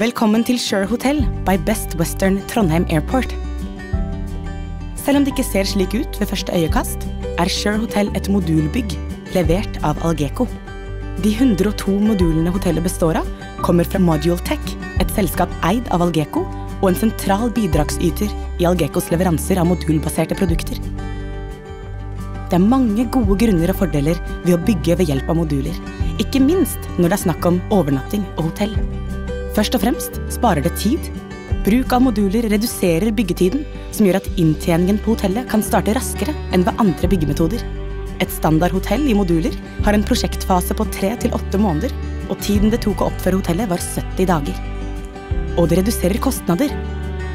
Velkommen til Sure Hotel by Best Western Trondheim Airport. Selv om det ikke ser slik ut ved første øyekast, er Sure Hotel et modulbygg levert av Algeco. De 102 modulene hotellet består av, kommer fra Module Tech, et selskap eid av Algeco og en sentral bidragsyter i Algecos leveranser av modulbaserte produkter. Det er mange gode grunner og fordeler ved å bygge ved hjelp av moduler. Ikke minst når det er snakk om overnatting og hotell. Først og fremst sparer det tid. Bruk av moduler reduserer byggetiden, som gjør at inntjeningen på hotellet kan starte raskere enn ved andre byggemetoder. Et standard hotell i moduler har en prosjektfase på tre til åtte måneder, og tiden det tok å oppføre hotellet, var 70 dager. Og det reduserer kostnader.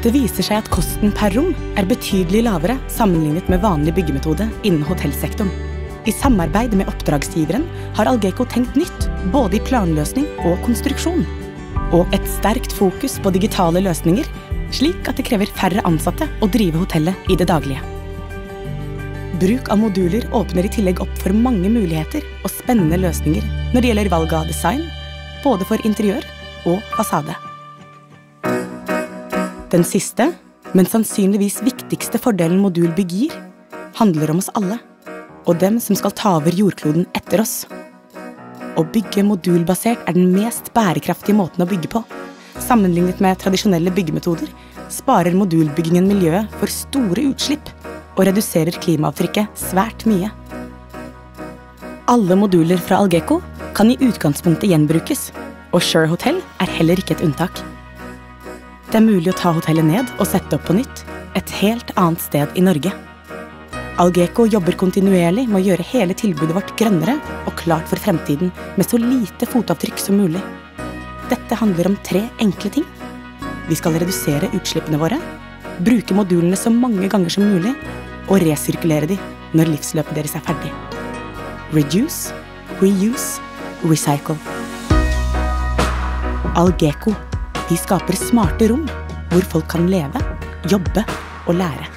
Det viser seg at kosten per rom er betydelig lavere sammenlignet med vanlig byggemetode innen hotellsektoren. I samarbeid med oppdragsgiveren har Algeco tenkt nytt, både i planløsning og konstruksjon. Og et sterkt fokus på digitale løsninger, slik at det krever færre ansatte å drive hotellet i det daglige. Bruk av moduler åpner i tillegg opp for mange muligheter og spennende løsninger når det gjelder valg av design, både for interiør og fasade. Den siste, men sannsynligvis viktigste fordelen modulbygg gir, handler om oss alle, og dem som skal ta over jordkloden etter oss. Å bygge modulbasert er den mest bærekraftige måten å bygge på. Sammenlignet med tradisjonelle byggemetoder sparer modulbyggingen miljøet for store utslipp og reduserer klimaavtrykket svært mye. Alle moduler fra Algeco kan i utgangspunktet gjenbrukes, og Sure Hotel er heller ikke et unntak. Det er mulig å ta hotellet ned og sette opp på nytt, et helt annet sted i Norge. Algeco jobber kontinuerlig med å gjøre hele tilbudet vårt grønnere og klart for fremtiden med så lite fotavtrykk som mulig. Dette handler om tre enkle ting. Vi skal redusere utslippene våre, bruke modulene så mange ganger som mulig, og resirkulere de når livsløpet deres er ferdig. Reduce, reuse, recycle. Algeco. Vi skaper smarte rom hvor folk kan leve, jobbe og lære.